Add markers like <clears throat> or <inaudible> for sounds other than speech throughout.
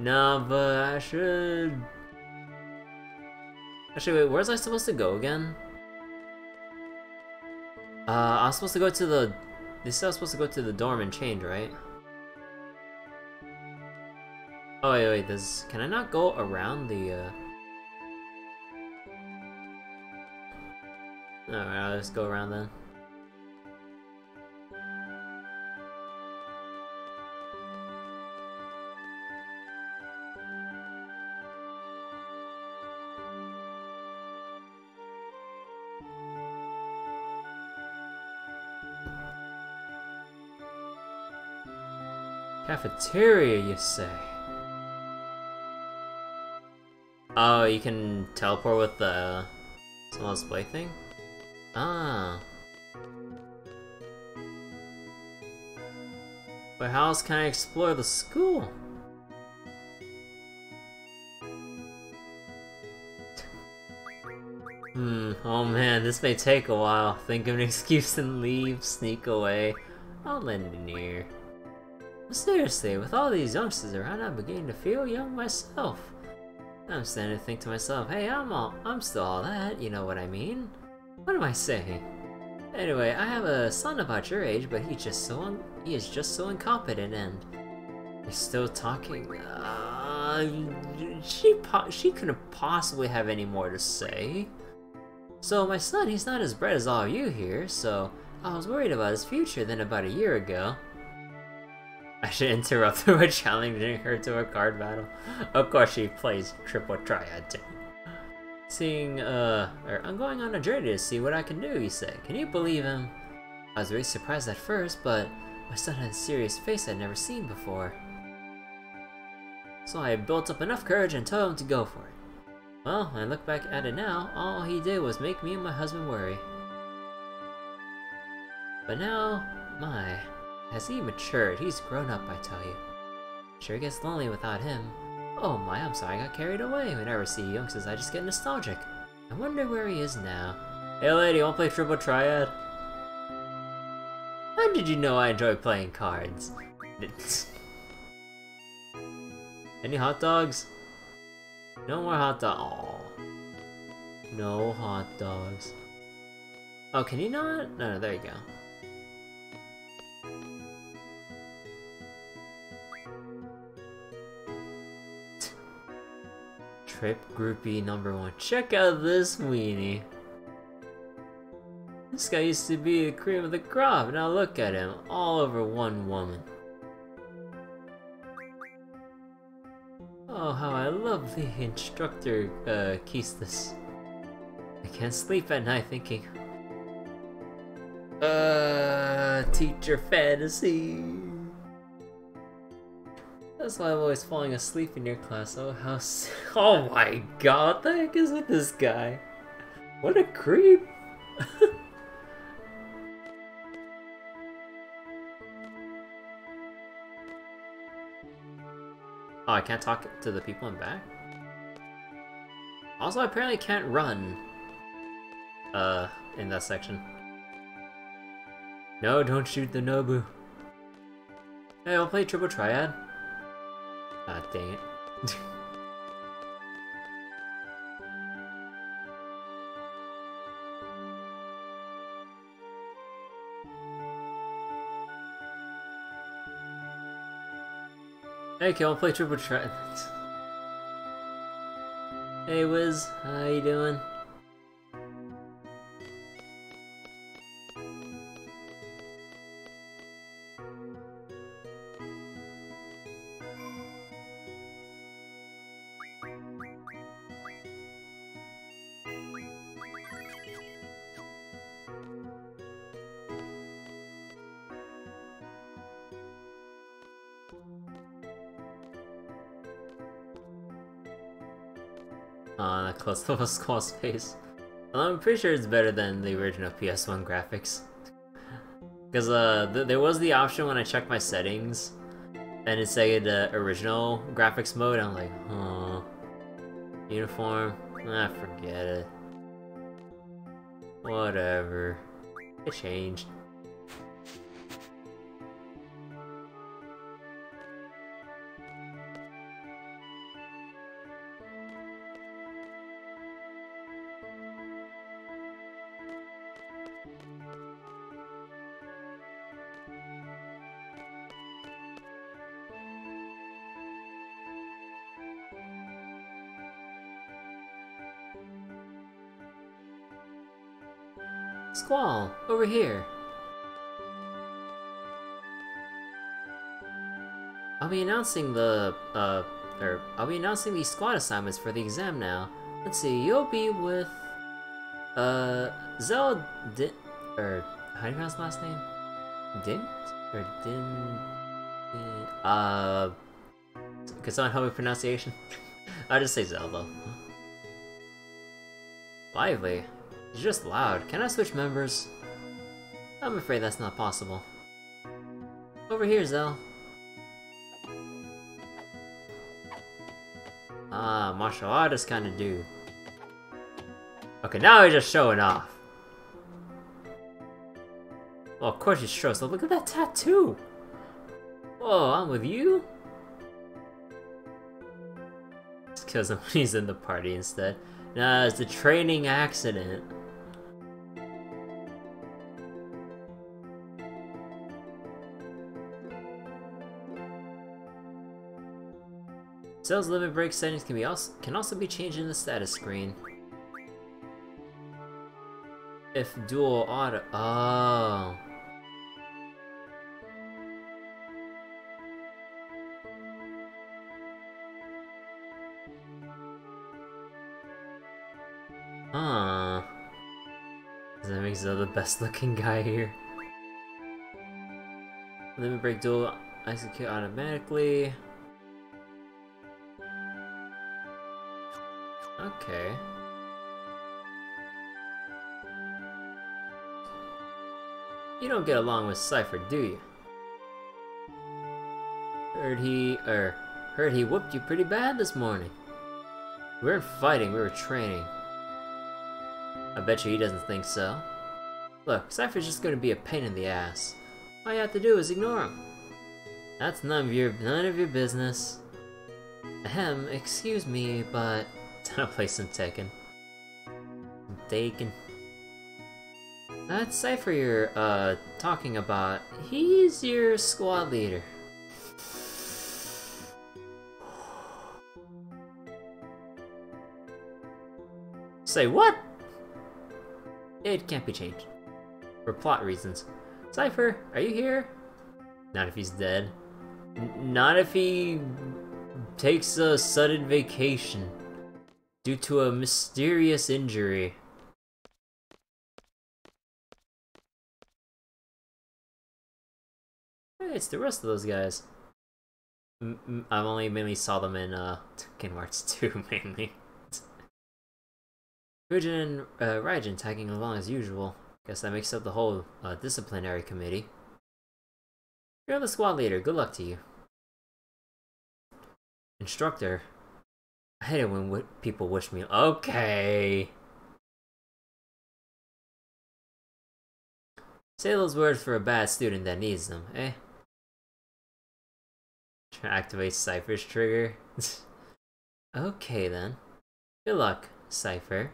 No, but I should... Actually, wait, where's I supposed to go again? Uh, I was supposed to go to the... They said I was supposed to go to the dorm and change, right? Oh, wait, wait, does... Can I not go around the, uh... Alright, I'll just go around then. Cafeteria, you say? Oh, you can teleport with the small display thing? Ah. But how else can I explore the school? Hmm, oh man, this may take a while. Think of an <laughs> excuse and leave, sneak away. I'll lend an ear. Seriously, with all these youngsters around, I'm beginning to feel young myself. I'm starting to think to myself, hey, I'm all, I'm still all that, you know what I mean? What am I saying? Anyway, I have a son about your age, but he's just so he is just so incompetent, and he's still talking. Uh, she she couldn't possibly have any more to say. So my son, he's not as bright as all of you here, so I was worried about his future than about a year ago. I should interrupt <laughs> her by challenging her to a card battle. Of course she plays triple triad too. Seeing, uh, or I'm going on a journey to see what I can do, you say. Can you believe him? I was really surprised at first, but my son had a serious face I'd never seen before. So I built up enough courage and told him to go for it. Well, I look back at it now, all he did was make me and my husband worry. But now, my, as he matured, he's grown up, I tell you. Sure gets lonely without him. Oh my, I'm sorry I got carried away. Whenever I see youngsters, I just get nostalgic. I wonder where he is now. Hey lady, wanna play Triple Triad? How did you know I enjoy playing cards? <laughs> Any hot dogs? No more hot dogs. No hot dogs. Oh, can you not? No, no, there you go. Trip groupie number one. Check out this weenie. This guy used to be the cream of the crop. Now look at him, all over one woman. Oh, how I love the instructor, uh, Quistis. I can't sleep at night thinking. Uh, teacher fantasy. That's why I'm always falling asleep in your class. Oh, how. <laughs> Oh my god, what the heck is with this guy? What a creep! <laughs> oh, I can't talk to the people in back? Also, I apparently can't run. Uh, in that section. No, don't shoot the Nobu. Hey, I'll play Triple Triad. Ah, dang it. <laughs> hey, can I play Triple Threat. Hey, Wiz, how you doing? To a skull space. I'm pretty sure it's better than the original PS1 graphics. Because uh, th there was the option when I checked my settings, and it said uh, original graphics mode. I'm like, huh. Uniform? Ah, forget it. Whatever. It changed. Squall, over here. I'll be announcing the, uh, or I'll be announcing the squad assignments for the exam now. Let's see, you'll be with, uh, Zell Din, or, how do you pronounce last name? Dint? Or Din, Din uh, could someone help me pronunciation? <laughs> I'll just say Zelda. Lively. It's just loud. Can I switch members? I'm afraid that's not possible. Over here, Zell. Ah, martial artist kind of do. Okay, now he's just showing off. Well, of course he's shows. Look at that tattoo! Whoa, I'm with you? Just because he's <laughs> in the party instead. Nah, it's a training accident. Zell's limit break settings can be also can also be changed in the status screen. If dual auto oh Huh. That make Zell the best looking guy here? Limit break dual execute automatically. Okay. You don't get along with Seifer, do you? Heard he, er, heard he whooped you pretty bad this morning. We weren't fighting, we were training. I bet you he doesn't think so. Look, Seifer's just gonna be a pain in the ass. All you have to do is ignore him. That's none of your none of your business. Ahem, excuse me, but <laughs> Time to play some Tekken. Taken. That Seifer you're uh talking about, he's your squad leader. Say what? It can't be changed. For plot reasons. Seifer, are you here? Not if he's dead. N not if he takes a sudden vacation due to a mysterious injury. It's the rest of those guys. i have only mainly saw them in uh, Hearts <laughs> 2, mainly. Fujin and uh, Raijin tagging along as usual. Guess that makes up the whole uh, disciplinary committee. You're the squad leader, good luck to you. Instructor, I hate it when people wish me. Okay. Say those words for a bad student that needs them, eh? Try to activate Seifer's trigger. <laughs> okay then. Good luck, Seifer.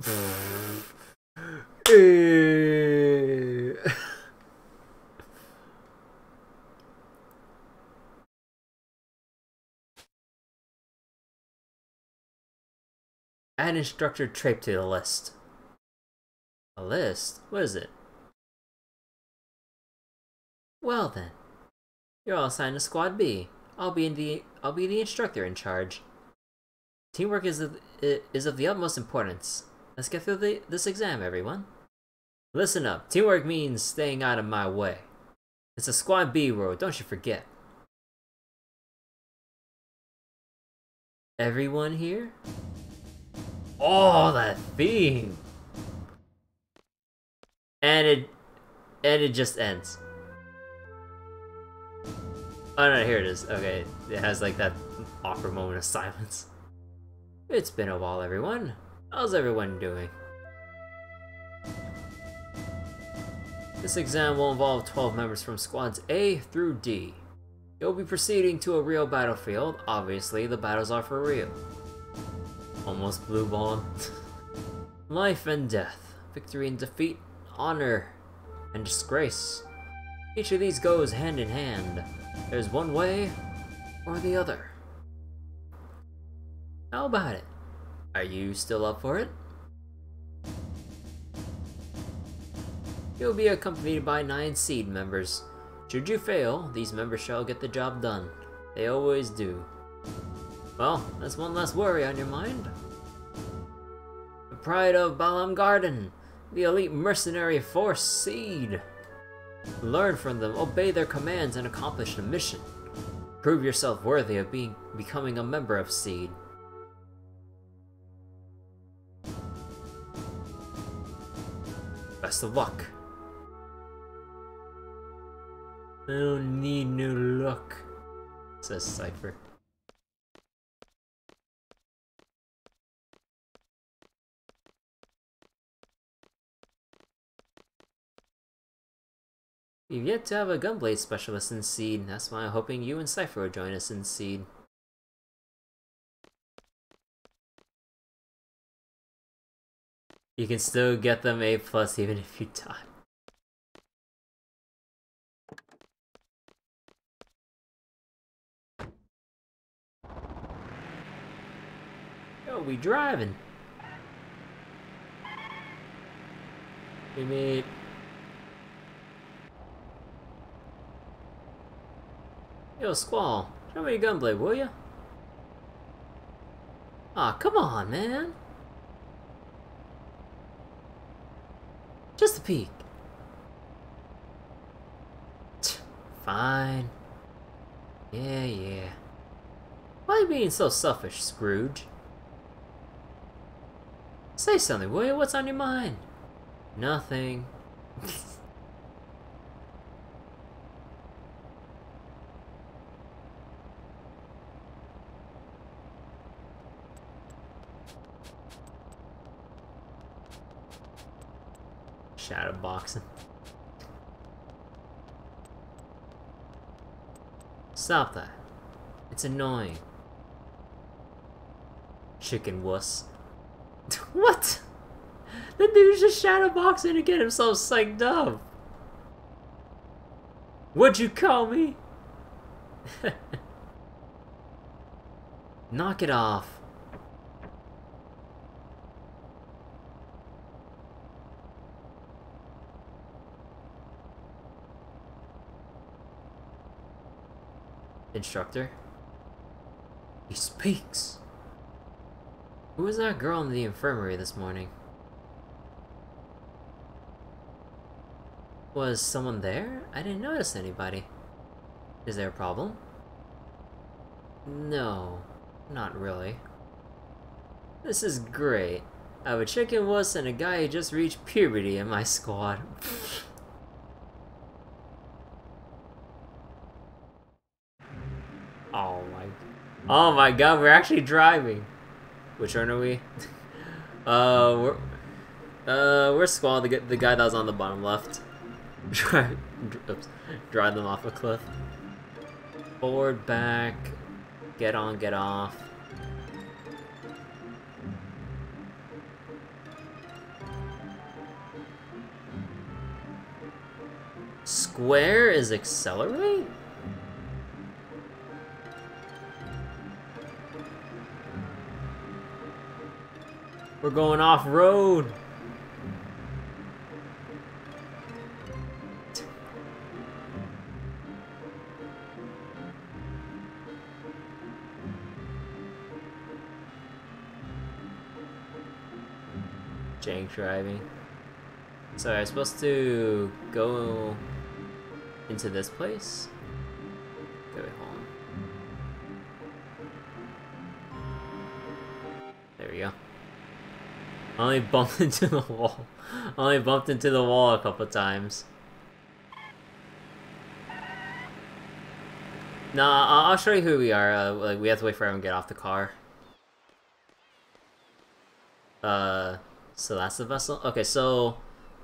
<laughs> Add instructor Trepe to the list. A list? What is it? Well then, you're all assigned to Squad B. I'll be in the I'll be the instructor in charge. Teamwork is of, is of the utmost importance. Let's get through the, this exam, everyone. Listen up. Teamwork means staying out of my way. It's a Squad B road, don't you forget. Everyone here? Oh, that theme! And it, and it just ends. Oh no, here it is. Okay, it has like that awkward moment of silence. It's been a while, everyone. How's everyone doing? This exam will involve 12 members from squads A through D. You'll be proceeding to a real battlefield. Obviously, the battles are for real. Almost blue ball. <laughs> Life and death, victory and defeat, honor and disgrace. Each of these goes hand in hand. There's one way or the other. How about it? Are you still up for it? You'll be accompanied by nine seed members. Should you fail, these members shall get the job done. They always do. Well, that's one less worry on your mind. The pride of Balamb Garden, the elite mercenary force Seed. Learn from them, obey their commands, and accomplish the mission. Prove yourself worthy of being becoming a member of Seed. Best of luck. I don't need no luck, says Seifer. We've yet to have a Gunblade specialist in Seed, that's why I'm hoping you and Seifer will join us in Seed. You can still get them A plus even if you die. Yo, we driving. We made Yo, Squall, show me your gunblade, will ya? Aw, come on, man. Just a peek. Fine. Yeah, yeah. Why are you being so selfish, Scrooge? Say something, will you? What's on your mind? Nothing. <laughs> shadow boxing. Stop that. It's annoying. Chicken wuss. <laughs> what? The dude's just shadow boxing to get himself psyched up. What'd you call me? <laughs> Knock it off. Instructor? He speaks! Who was that girl in the infirmary this morning? Was someone there? I didn't notice anybody. Is there a problem? No, not really. This is great. I have a chicken wuss and a guy who just reached puberty in my squad. <laughs> Oh my god, we're actually driving. Which one are we? <laughs> uh, we're... Uh, we're Squall, the, the guy that was on the bottom left. <laughs> Drive, oops, drive them off a cliff. Forward, back, get on, get off. Square is accelerate? We're going off-road. Jank driving. So I'm supposed to go into this place? I only bumped <laughs> into the wall. I only bumped into the wall a couple times. Nah, I'll show you who we are. Uh, like we have to wait for everyone to get off the car. Uh, so that's the vessel. Okay, so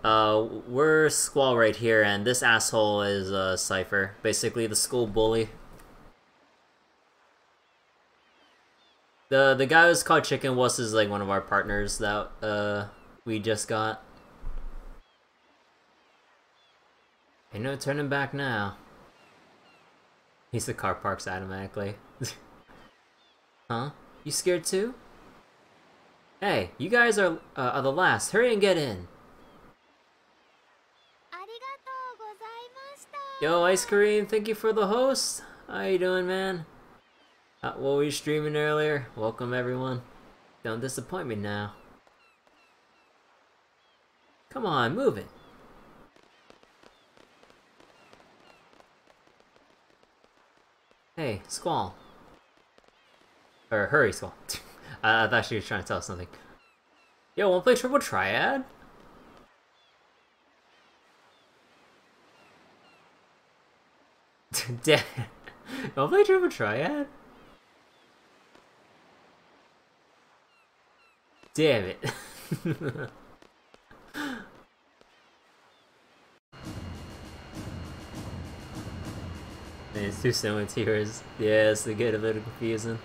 uh, we're Squall right here, and this asshole is uh, Seifer, basically the school bully. The the guy who's called Chicken Wuss is like one of our partners that uh we just got. Ain't no turning back now. He's the car parks automatically. <laughs> huh? You scared too? Hey, you guys are uh, are the last. Hurry and get in. Yo, Ice Cream, thank you for the host. How you doing, man? Uh, what were you streaming earlier? Welcome, everyone. Don't disappoint me now. Come on, move it. Hey, Squall. Or hurry, Squall. <laughs> I, I thought she was trying to tell us something. Yo, wanna play Triple Triad? <laughs> Damn. <laughs> Wanna play Triple Triad? Damn it. It's too to yours. Yeah, it's to get a little confusing.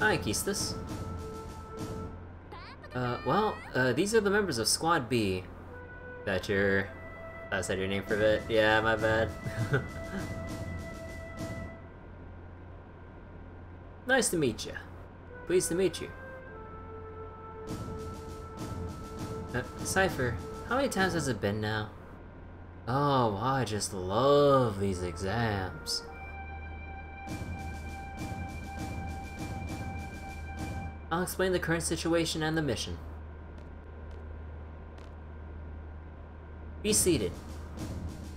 Hi, Quistis. Uh, well, uh, these are the members of Squad B. That your... I said your name for a bit. Yeah, my bad. <laughs> nice to meet you. Pleased to meet you. Uh, Seifer, how many times has it been now? Oh, I just love these exams. I'll explain the current situation and the mission. Be seated.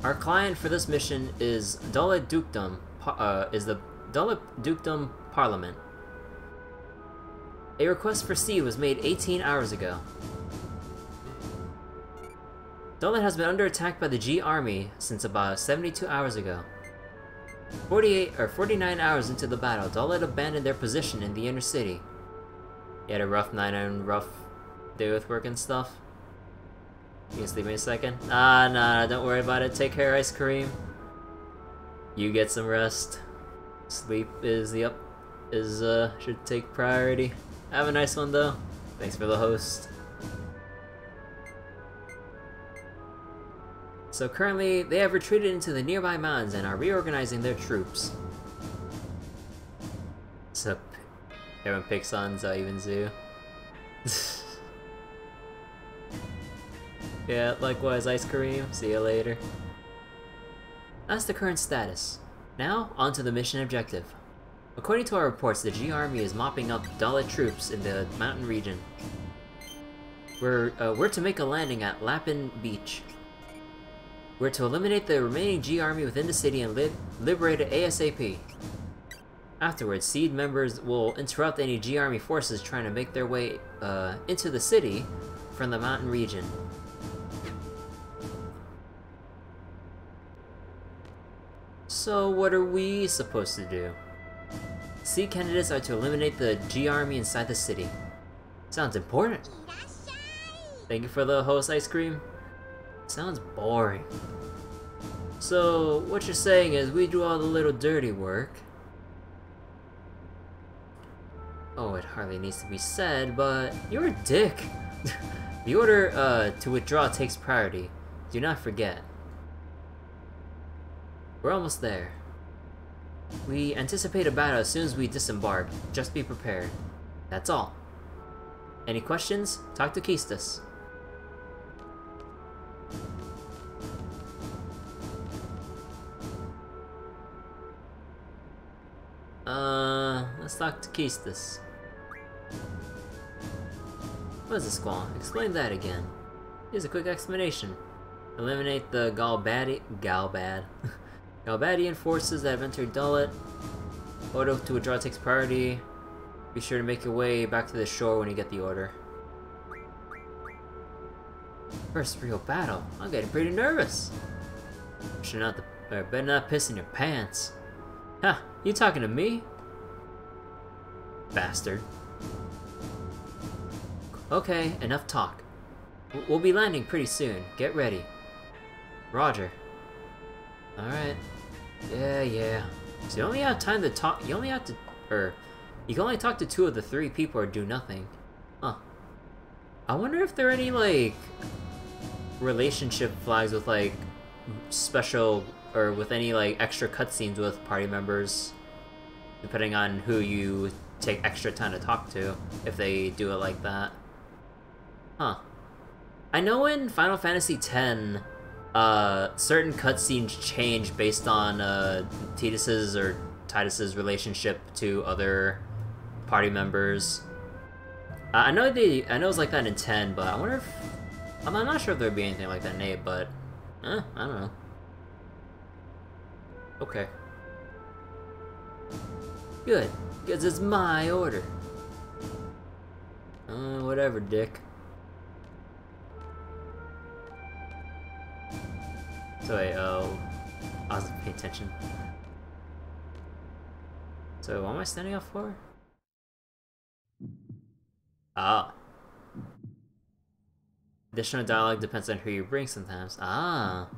Our client for this mission is Dollet Dukedom, uh, is the Dollet Dukedom Parliament. A request for C was made 18 hours ago. Dollet has been under attack by the G army since about 72 hours ago. 48 or 49 hours into the battle, Dollet abandoned their position in the inner city. He had a rough night and rough day with work and stuff. You can sleep in a second? Ah, nah, don't worry about it. Take care, Ice Cream. You get some rest. Sleep is the up is uh should take priority. Have a nice one though. Thanks for the host. So currently, they have retreated into the nearby mountains and are reorganizing their troops. So, everyone picks on Zayu Zoo. <laughs> yeah, likewise, Ice Cream. See you later. That's the current status. Now, on to the mission objective. According to our reports, the G Army is mopping up Dollet troops in the mountain region. We're, uh, we're to make a landing at Lapin Beach. We're to eliminate the remaining G army within the city and li liberate it ASAP. Afterwards, Seed members will interrupt any G army forces trying to make their way uh, into the city from the mountain region. So what are we supposed to do? Seed candidates are to eliminate the G army inside the city. Sounds important. Thank you for the host ice cream. Sounds boring. So, what you're saying is we do all the little dirty work. Oh, it hardly needs to be said, but you're a dick. <laughs> the order uh, to withdraw takes priority. Do not forget. We're almost there. We anticipate a battle as soon as we disembark. Just be prepared. That's all. Any questions? Talk to Quistis. Uh, let's talk to Quistis. What is a squall? Explain that again. Here's a quick explanation. Eliminate the Galbadi- Galbad. <laughs> Galbadian forces that have entered Dollet. Order to withdraw takes priority. Be sure to make your way back to the shore when you get the order. First real battle. I'm getting pretty nervous. Should not the, uh, better not piss in your pants. Huh, You talking to me? Bastard. Okay, enough talk. We'll be landing pretty soon. Get ready. Roger. Alright. Yeah, yeah. So you only have time to talk- you only have to- or, you can only talk to two of the three people or do nothing. Huh. I wonder if there are any, like, relationship flags with, like, special or with any like extra cutscenes with party members, depending on who you take extra time to talk to, if they do it like that. Huh. I know in Final Fantasy X, uh, certain cutscenes change based on uh, Tidus's or Titus's relationship to other party members. Uh, I know they, I know it's like that in 10, but I wonder if, I'm, I'm not sure if there'd be anything like that in 8, but, eh, I don't know. Okay. Good, because it's my order. Uh, whatever, dick. So wait, oh, I wasn't paying attention. So what am I standing up for? Ah. Additional dialogue depends on who you bring sometimes. Ah.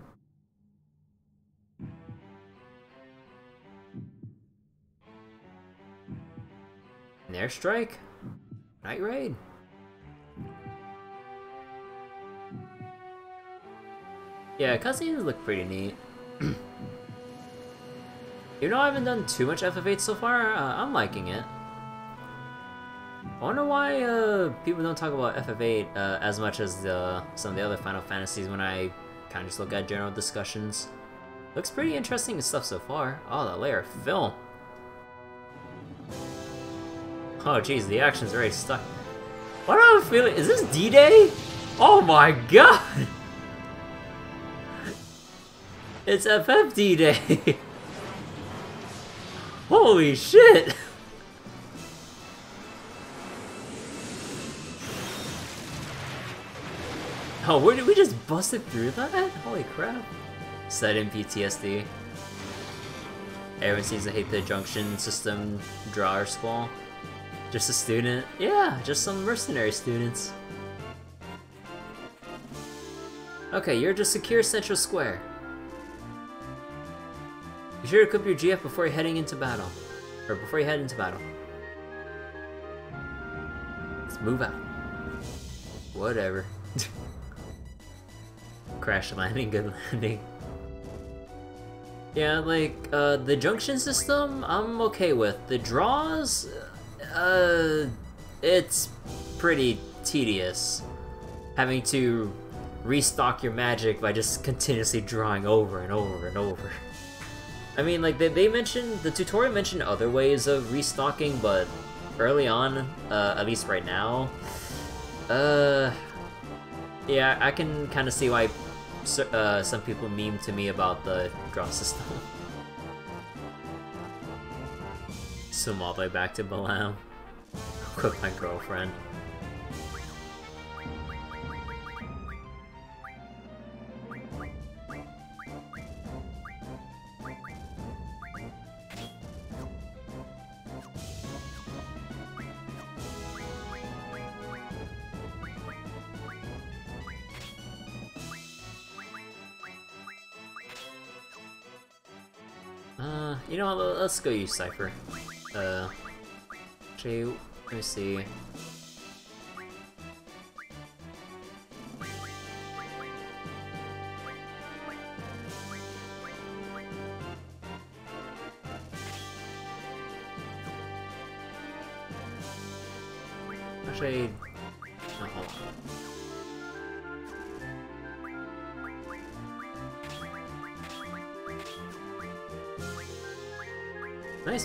An airstrike? Night raid? Yeah, cutscenes look pretty neat. <clears throat> Even though I haven't done too much FF8 so far, uh, I'm liking it. I wonder why uh, people don't talk about FF8 uh, as much as the, some of the other Final Fantasies when I kind of just look at general discussions. Looks pretty interesting stuff so far. Oh, that layer of film. Oh jeez, the action's already stuck. What am I feeling? Is this D-Day? Oh my <laughs> god! It's FFD Day! Holy shit! Oh, where did we just bust it through that? Holy crap. In PTSD. Everyone seems to hate the junction system drawer squall. Just a student? Yeah, just some mercenary students. Okay, you're to secure Central Square. Be sure to equip your GF before heading into battle. Or before you head into battle. Let's move out. Whatever. <laughs> Crash landing, good landing. Yeah, like, uh, the junction system, I'm okay with. The draws, uh, it's pretty tedious. Having to restock your magic by just continuously drawing over and over and over. I mean, like, they, they mentioned, the tutorial mentioned other ways of restocking, but early on, uh, at least right now, uh, yeah, I can kind of see why uh, some people meme to me about the draw system. <laughs> Swim all the way back to Balamb. With <laughs> my girlfriend. Let's go use Seifer. Uh, actually, let me see. Actually,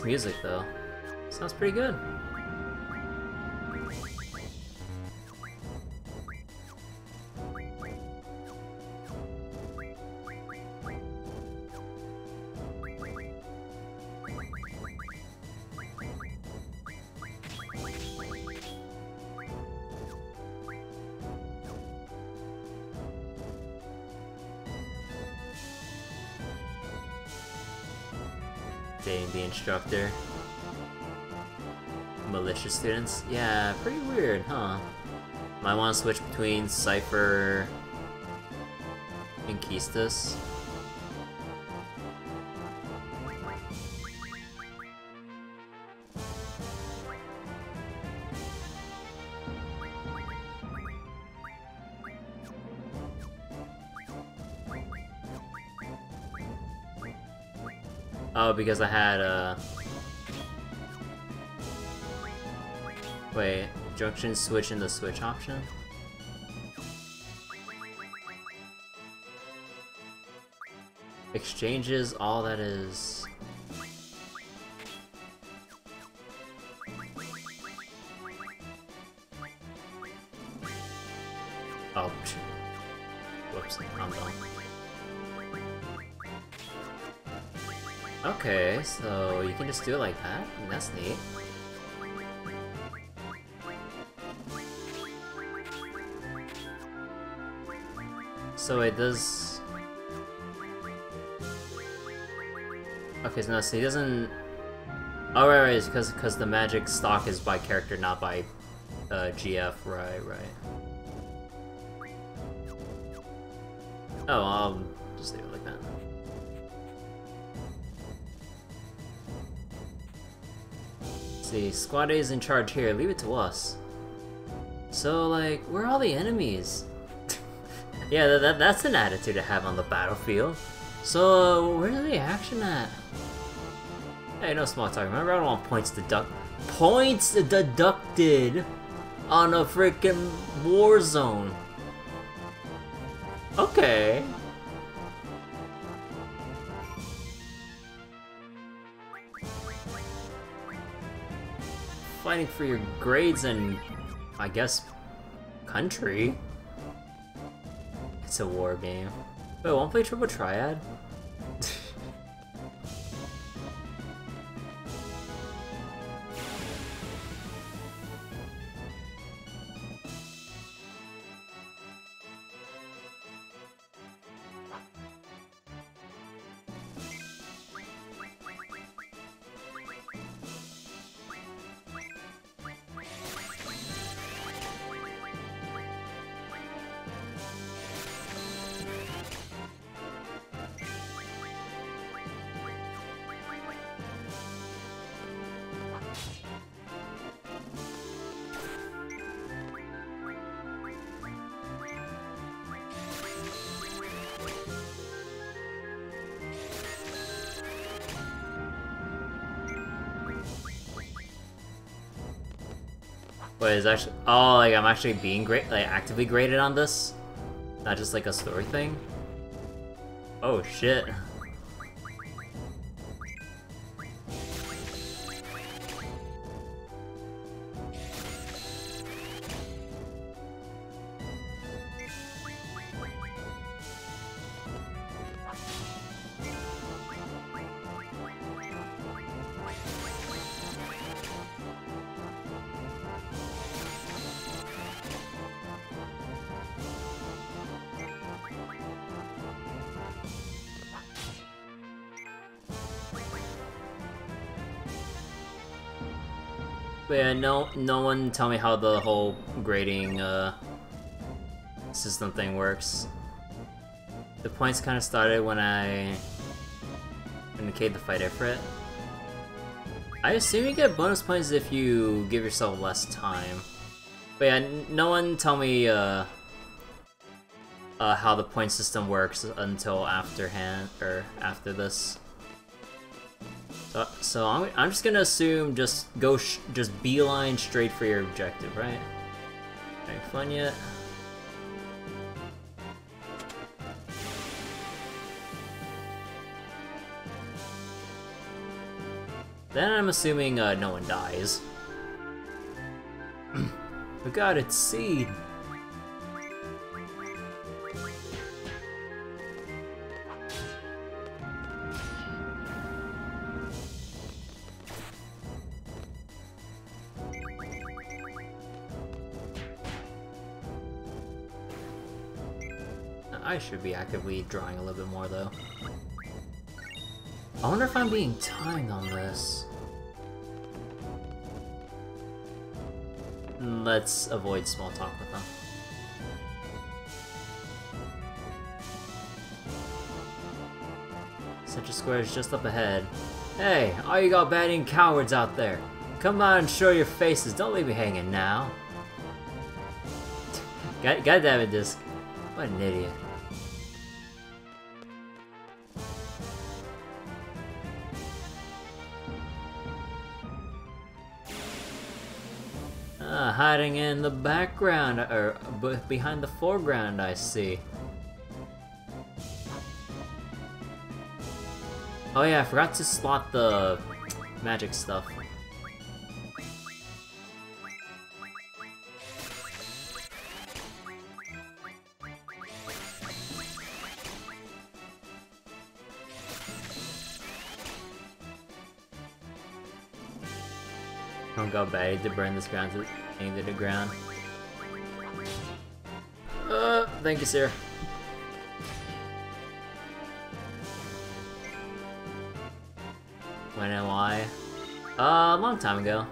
music, though. Sounds pretty good. The instructor. Malicious students? Yeah, pretty weird, huh? Might want to switch between Seifer and Quistis. because I had, uh... Wait, junction switch in the switch option? Exchanges, all that is... do it like that? That's neat. So it does... Okay, so no, so he doesn't... Oh, right, right, because because the magic stock is by character, not by uh, GF, right, right. See, Squad A is in charge here, leave it to us. So, like, where are all the enemies? <laughs> yeah, that, that, that's an attitude to have on the battlefield. So, uh, where's the action at? Hey, no small talk. Remember, I don't want points deduct. Points deducted on a freaking war zone. Fighting for your grades and, I guess, country. It's a war game. Wait, wanna play Triple Triad? Is actually- oh, like I'm actually being great, like actively graded on this? Not just like a story thing? Oh shit. But yeah, no, no one tell me how the whole grading uh, system thing works. The points kind of started when I indicated the fight Ifrit. I assume you get bonus points if you give yourself less time. But yeah, no one tell me uh, uh, how the point system works until after hand or after this. So, I'm, I'm just gonna assume just go just beeline straight for your objective, right? Having fun yet? Then I'm assuming uh, no one dies. <clears throat> we got its seed. Should be actively drawing a little bit more though. I wonder if I'm being timed on this. Let's avoid small talk with them. Central square is just up ahead. Hey, all you got batting cowards out there. Come on and show your faces, don't leave me hanging now. <laughs> God, God damn it, Disc. What an idiot. Hiding in the background, or behind the foreground, I see. Oh yeah, I forgot to slot the magic stuff. Don't go bad to burn this ground to into the ground. Uh, thank you, sir. When and why? Uh, a long time ago.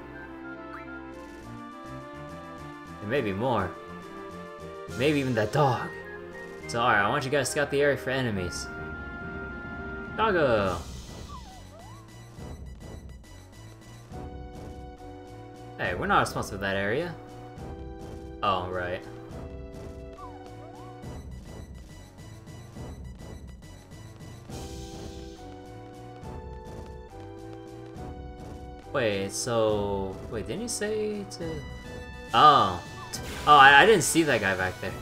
And maybe more. Maybe even that dog. So alright, I want you guys to scout the area for enemies. Doggo! We're not responsible for that area. Oh, right. Wait, so... Wait, didn't you say to... Oh. Oh, I, I didn't see that guy back there.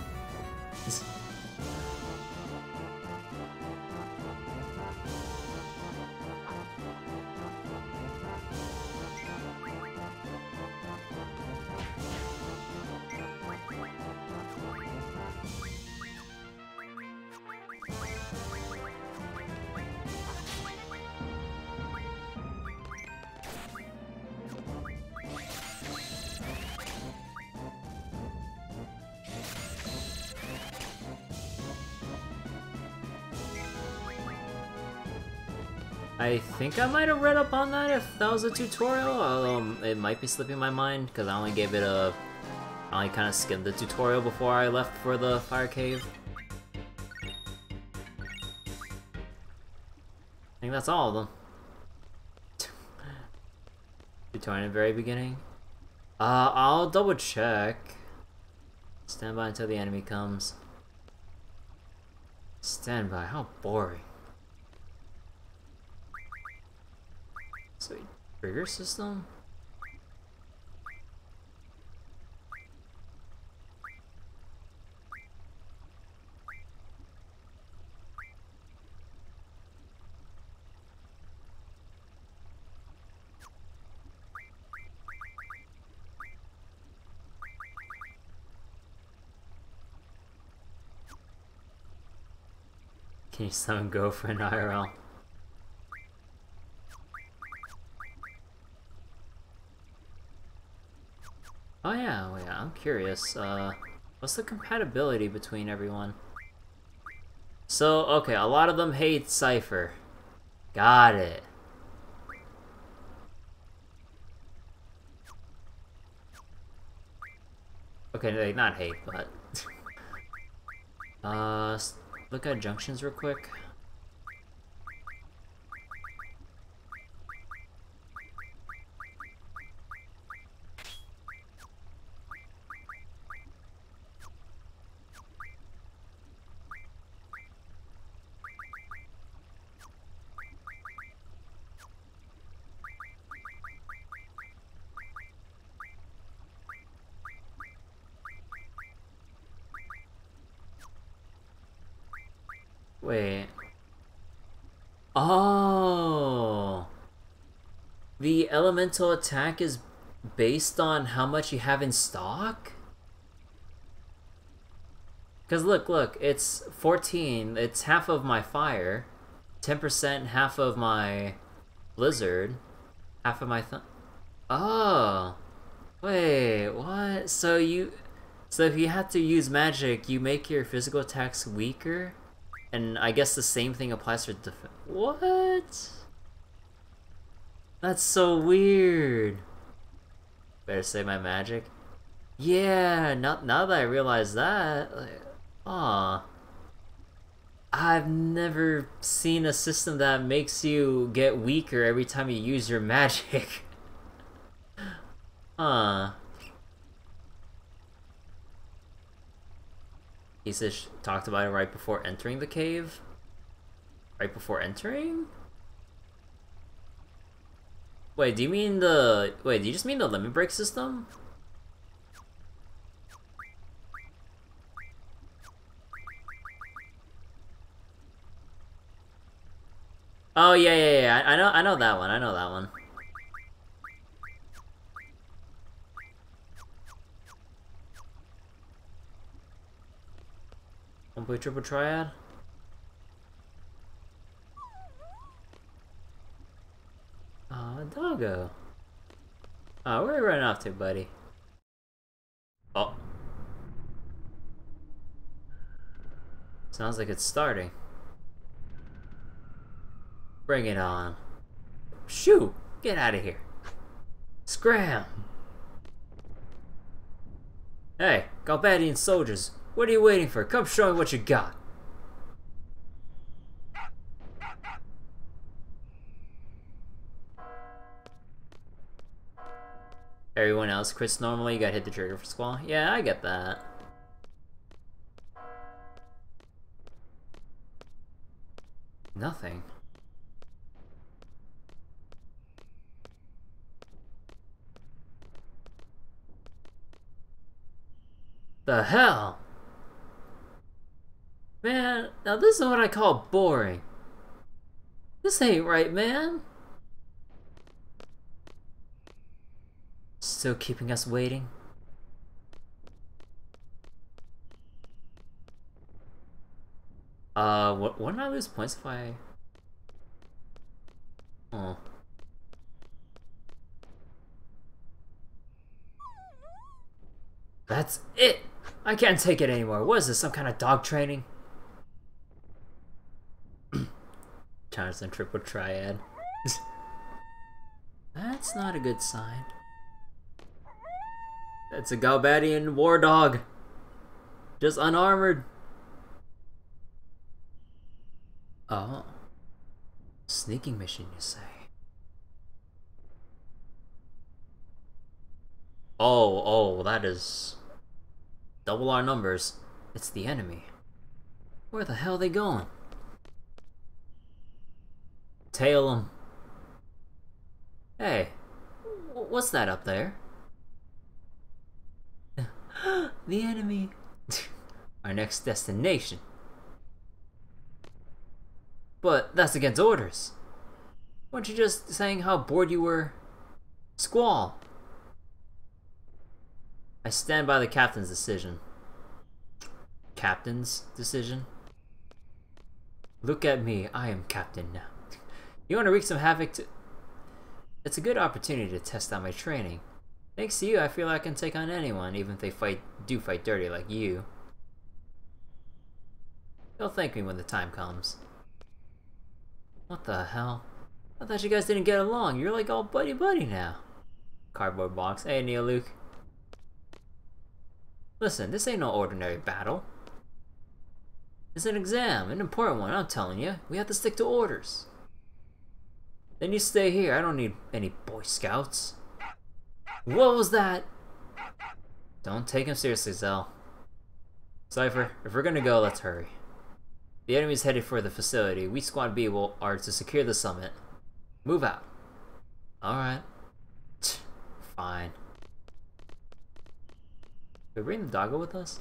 Think I might have read up on that if that was a tutorial. Um, it might be slipping my mind because I only gave it a... I only kind of skimmed the tutorial before I left for the fire cave. I think that's all of them. <laughs> tutorial in the very beginning. Uh, I'll double check. Stand by until the enemy comes. Stand by, how boring. So, trigger system? Can you summon go for an IRL? Oh yeah, oh yeah, I'm curious. Uh, what's the compatibility between everyone? So, okay, a lot of them hate Seifer. Got it. Okay, not hate, but... <laughs> uh, look at junctions real quick. Wait. Oh. The elemental attack is based on how much you have in stock? Because look, look, it's 14. It's half of my fire. 10% half of my blizzard. Half of my th Oh. Wait, what? So you... So if you have to use magic, you make your physical attacks weaker? And I guess the same thing applies for defense. What? That's so weird. Better say my magic. Yeah, not now that I realize that. Like, aw. I've never seen a system that makes you get weaker every time you use your magic. <laughs> huh. He talked about it right before entering the cave. Right before entering? Wait, do you mean the... Wait, do you just mean the limit break system? Oh yeah, yeah, yeah. I, I know, I know that one. I know that one. One play triple triad. Ah, uh, doggo. Oh, where are you running off to, buddy? Oh. Sounds like it's starting. Bring it on. Shoo! Get out of here. Scram! Hey, Galbadian soldiers, what are you waiting for? Come show me what you got. Everyone else crits normally, you gotta hit the trigger for Squall. Yeah, I get that. Nothing. The hell? Man, now this is what I call boring. This ain't right, man. Still keeping us waiting? Uh, what, wouldn't I lose points if I... Oh. That's it! I can't take it anymore. What is this, some kind of dog training? <clears throat> Jonathan triple triad. <laughs> That's not a good sign. That's a Galbadian war dog. Just unarmored. Oh. Sneaking mission, you say? Oh, oh, that is... Double our numbers. It's the enemy. Where the hell are they going? Tail them. Hey, what's that up there? <gasps> the enemy. <laughs> our next destination. But that's against orders. Weren't you just saying how bored you were? Squall. I stand by the captain's decision. Captain's decision? Look at me, I am captain now. <laughs> You want to wreak some havoc to... It's a good opportunity to test out my training. Thanks to you, I feel I can take on anyone, even if they fight do fight dirty like you. You'll thank me when the time comes. What the hell? I thought you guys didn't get along. You're like all buddy-buddy now. Cardboard box. Hey, Neoluke. Listen, this ain't no ordinary battle. It's an exam, an important one, I'm telling you. We have to stick to orders. Then you stay here. I don't need any Boy Scouts. What was that? Don't take him seriously, Zell. Seifer, if we're gonna go, let's hurry. The enemy's headed for the facility. We Squad B will are to secure the summit. Move out. Alright. Fine. we bring the doggo with us?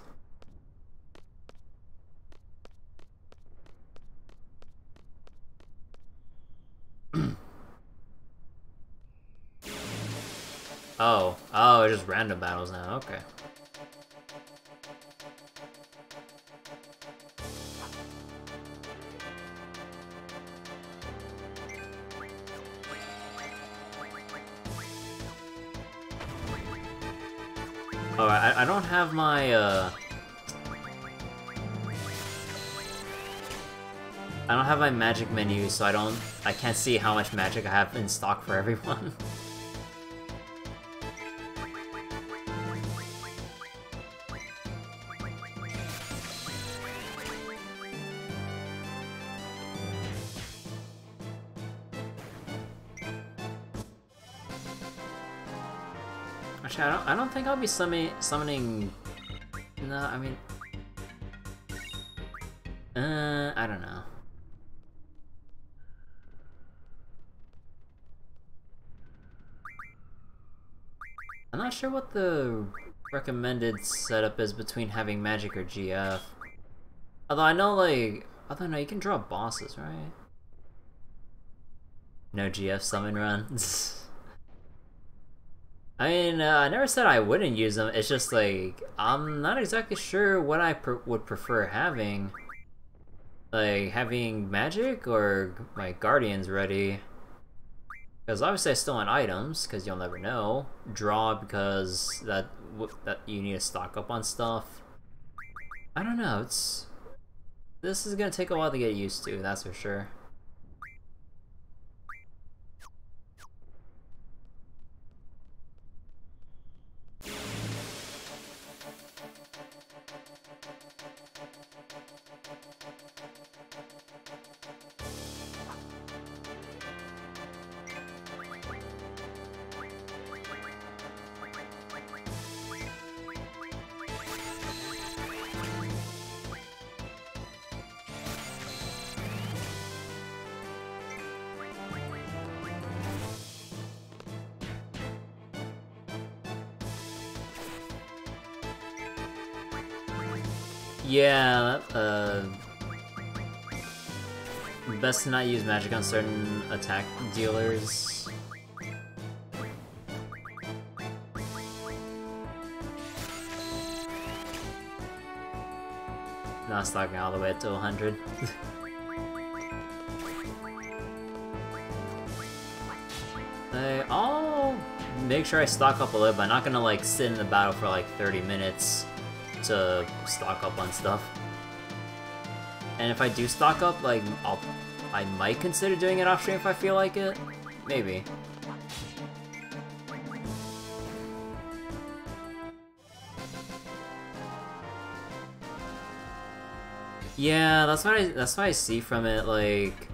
Oh. Oh, just random battles now. Okay. Alright, I, I don't have my, uh... I don't have my magic menu, so I don't... I can't see how much magic I have in stock for everyone. <laughs> think I'll be summoning, summoning... No, I mean... Uh, I don't know. I'm not sure what the recommended setup is between having magic or GF. Although I know, like... Although, no, you can draw bosses, right? No GF summon run. <laughs> I mean, uh, I never said I wouldn't use them. It's just like I'm not exactly sure what I would prefer having. Like having magic or my guardians ready. Because obviously I still want items, because you'll never know. Draw because that that you need to stock up on stuff. I don't know. It's this is gonna take a while to get used to. That's for sure. To not use magic on certain attack dealers. Not stocking all the way to 100. I'll <laughs> make sure I stock up a little, but I'm not gonna like sit in the battle for like 30 minutes to stock up on stuff. And if I do stock up, like, I'll, I might consider doing it off stream if I feel like it. Maybe. Yeah, that's what I that's what I see from it. Like,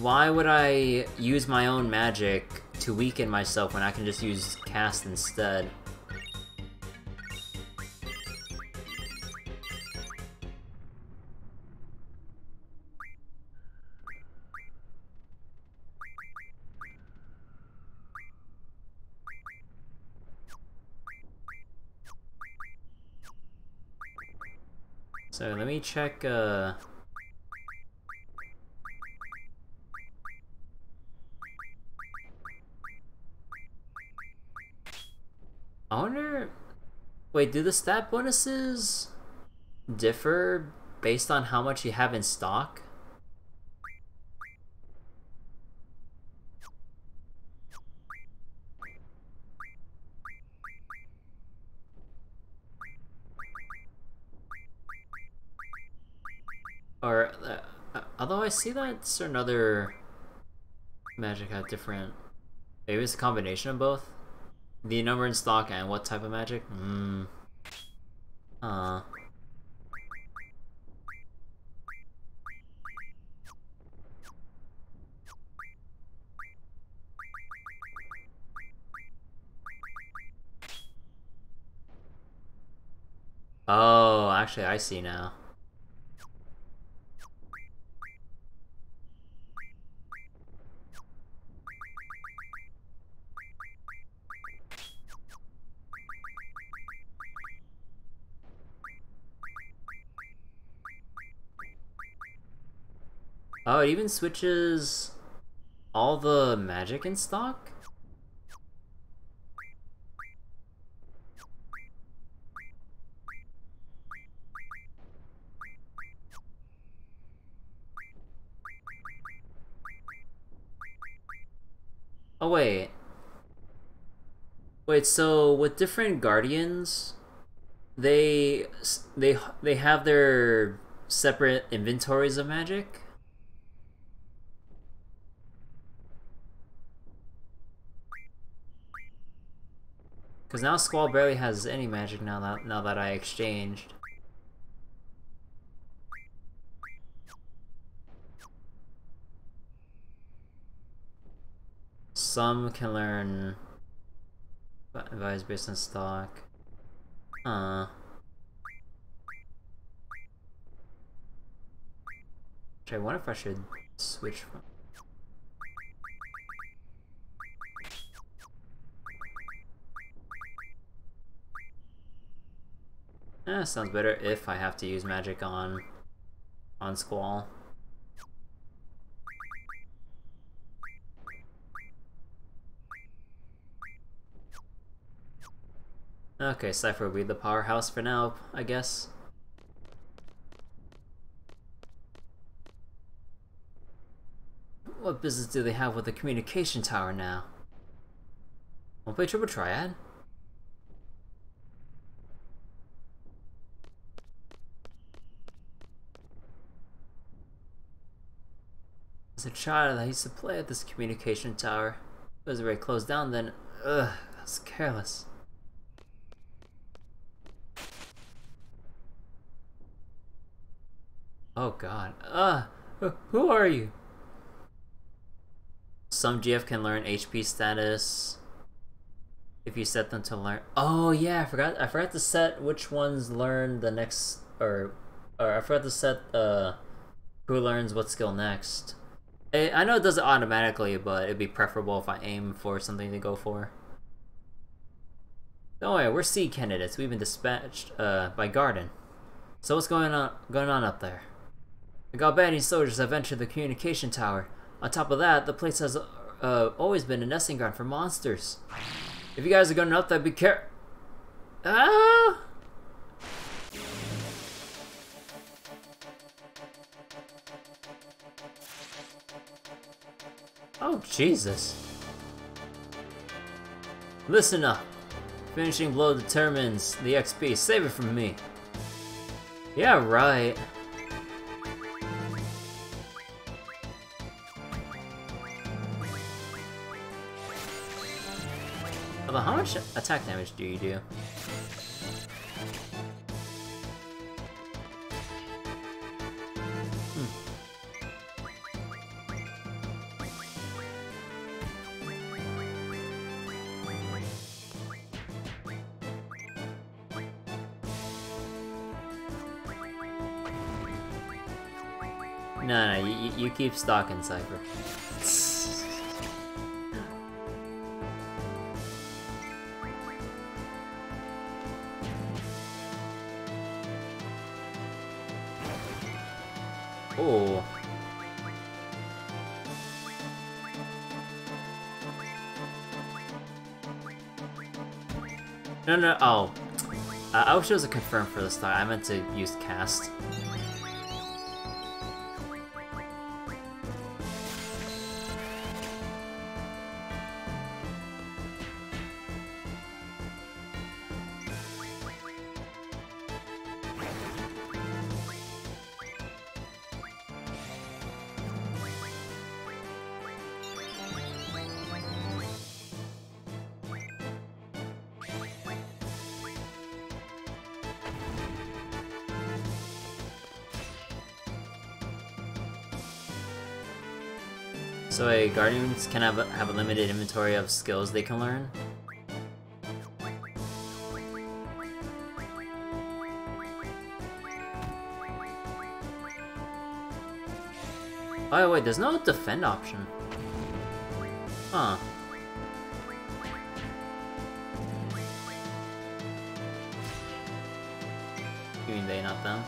why would I use my own magic to weaken myself when I can just use cast instead? So let me check, uh... I wonder... Wait, do the stat bonuses differ based on how much you have in stock? Or, uh, although I see that certain other magic have different... Maybe it's a combination of both? The number in stock and what type of magic? Hmm. Uh. Oh, actually I see now. It even switches all the magic in stock? Oh wait. Wait, so with different guardians, they they they have their separate inventories of magic? Because now Squall barely has any magic now that, now that I exchanged. Some can learn advice based on stock. Huh. I wonder if I should switch from Eh, sounds better if I have to use magic on, on Squall. Okay, Seifer will be the powerhouse for now, I guess. What business do they have with the communication tower now? Won't play Triple Triad? As a child, I used to play at this communication tower. It was already closed down then. Ugh, I was careless. Oh god. Uh, who are you? Some GF can learn HP status if you set them to learn. Oh yeah, I forgot. I forgot to set which ones learn the next, or, or I forgot to set uh, who learns what skill next. I know it does it automatically, but it'd be preferable if I aim for something to go for. Don't worry, we're C candidates. We've been dispatched uh, by Garden. So what's going on going on up there? The Galbadian soldiers have entered the communication tower. On top of that, the place has uh, always been a nesting ground for monsters. If you guys are going up there, be careful. Ah! Oh, Jesus. Listen up. Finishing blow determines the XP. Save it from me. Yeah, right. But how much attack damage do you do? Keep stalking Seifer. Oh. No, no, oh. Uh, I wish it was a confirm for this time. I meant to use cast. Guardians can have a, have a limited inventory of skills they can learn? Oh wait, there's no defend option. Huh. You mean they, not them?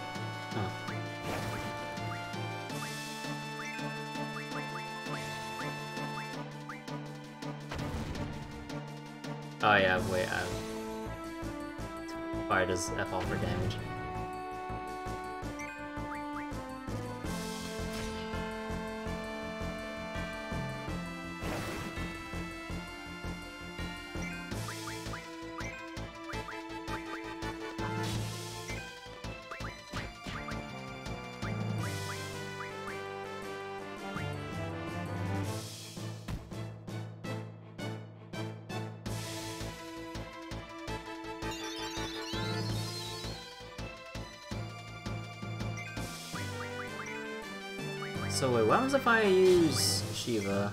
Oh yeah, wait, um... Fire does F all for damage. If I use Shiva?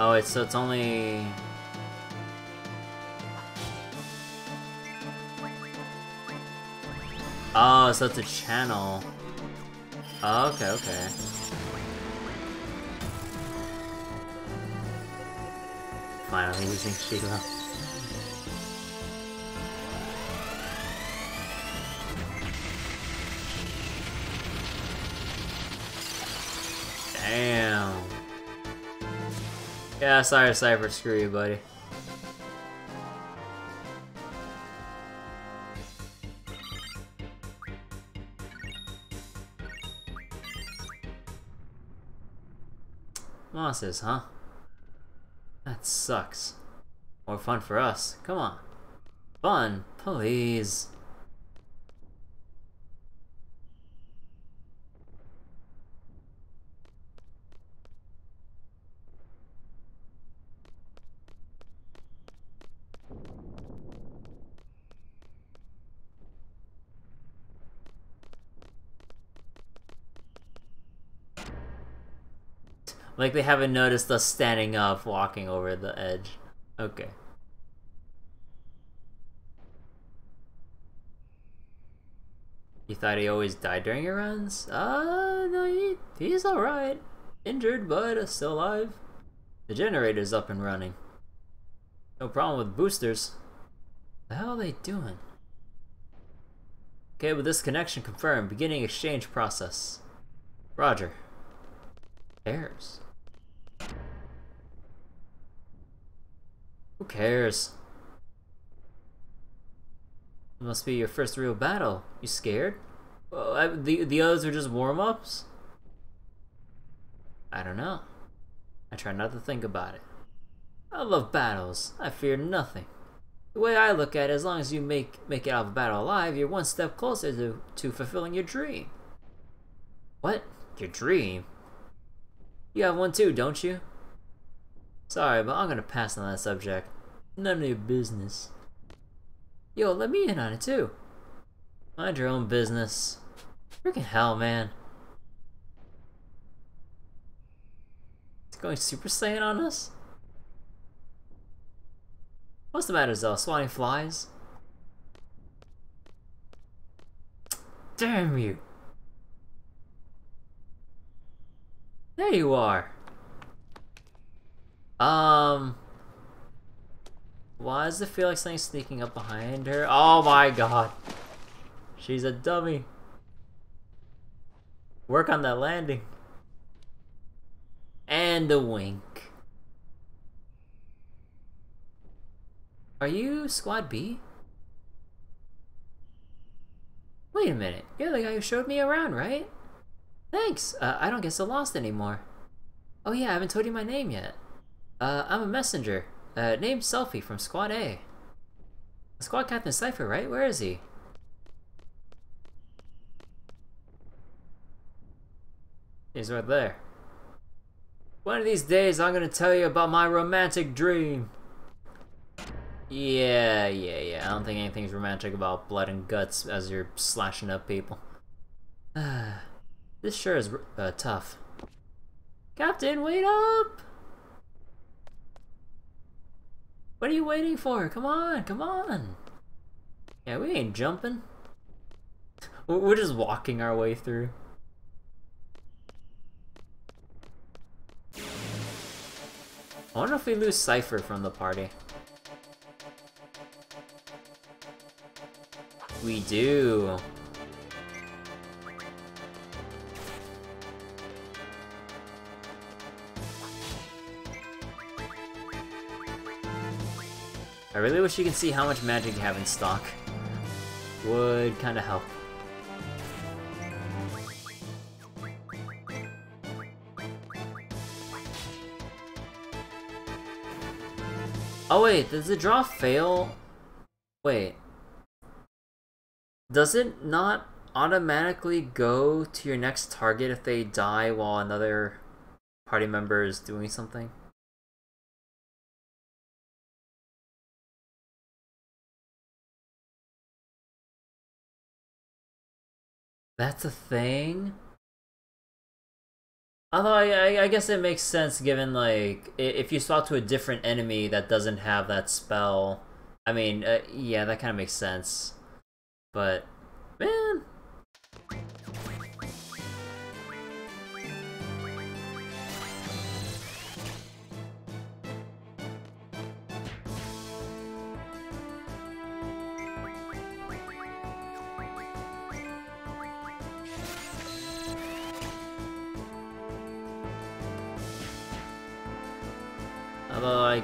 Oh, it's so it's only so it's a channel. Oh, okay, okay. finally using Shiva. Damn. Yeah, sorry, Seifer, screw you, buddy. Monsters, huh? That sucks. More fun for us. Come on. Fun, please. Like they haven't noticed us standing up, walking over the edge. Okay. You thought he always died during your runs? Uh, no, he, he's alright. Injured, but still alive. The generator's up and running. No problem with boosters. The hell are they doing? Okay, with this connection confirmed, beginning exchange process. Roger. Cares. Who cares? It must be your first real battle. You scared? Well, I, the the others are just warm-ups? I don't know. I try not to think about it. I love battles. I fear nothing. The way I look at it, as long as you make make it out of a battle alive, you're one step closer to, to fulfilling your dream. What? Your dream? You have one too, don't you? Sorry, but I'm gonna pass on that subject. None of your business. Yo, let me in on it too. Mind your own business. Freaking hell, man. It's going Super Saiyan on us? What's the matter, Zell? Swatting flies? Damn you! There you are. Um. Why does it feel like something's sneaking up behind her? Oh my god. She's a dummy. Work on that landing. And a wink. Are you Squad B? Wait a minute. You're the guy who showed me around, right? Thanks. Uh, I don't get so lost anymore. Oh yeah, I haven't told you my name yet. Uh, I'm a messenger. Uh, named Selphie from Squad A. Squad Captain Seifer, right? Where is he? He's right there. One of these days, I'm gonna tell you about my romantic dream. Yeah, yeah, yeah. I don't think anything's romantic about blood and guts as you're slashing up people. <sighs> this sure is uh, tough. Captain, wait up! What are you waiting for? Come on, come on! Yeah, we ain't jumping. We're just walking our way through. I wonder if we lose Seifer from the party. We do. Really wish you can see how much magic you have in stock. Would kinda help. Oh wait, does the draw fail? Wait. Does it not automatically go to your next target if they die while another party member is doing something? That's a thing? Although I, I, guess it makes sense given like if you swap to a different enemy that doesn't have that spell. I mean, uh, yeah, that kind of makes sense. But man,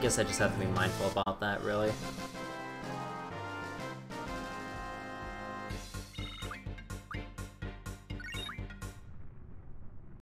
guess I just have to be mindful about that, really.